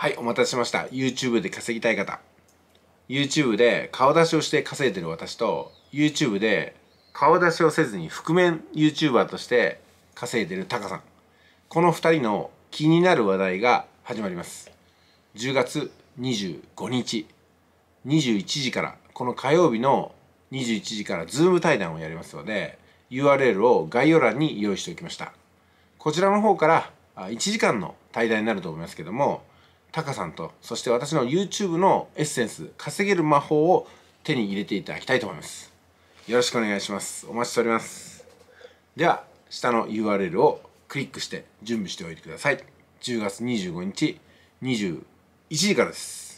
はい、お待たせしました。YouTube で稼ぎたい方。YouTube で顔出しをして稼いでる私と、YouTube で顔出しをせずに覆面 YouTuber として稼いでるタカさん。この二人の気になる話題が始まります。10月25日、21時から、この火曜日の21時からズーム対談をやりますので、URL を概要欄に用意しておきました。こちらの方から1時間の対談になると思いますけども、タカさんと、そして私の YouTube のエッセンス、稼げる魔法を手に入れていただきたいと思います。よろしくお願いします。お待ちしております。では、下の URL をクリックして準備しておいてください。10月25日21時からです。